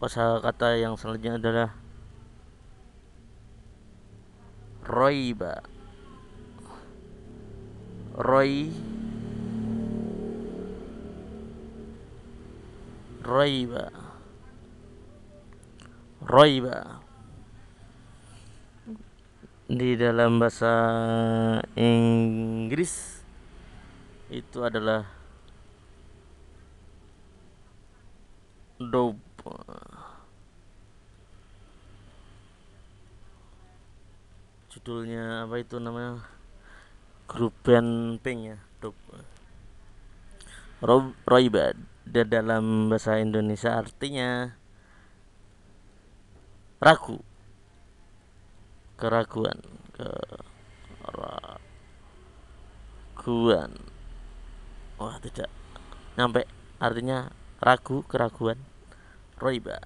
kosakata yang selanjutnya adalah roiba. Roy roiba. Roiba. Di dalam bahasa Inggris itu adalah dope judulnya apa itu namanya? Grup band Pink ya dope Roiba dan dalam bahasa Indonesia artinya ragu. Keraguan keraguan. Wah tidak nyampe. Artinya ragu keraguan. Roiba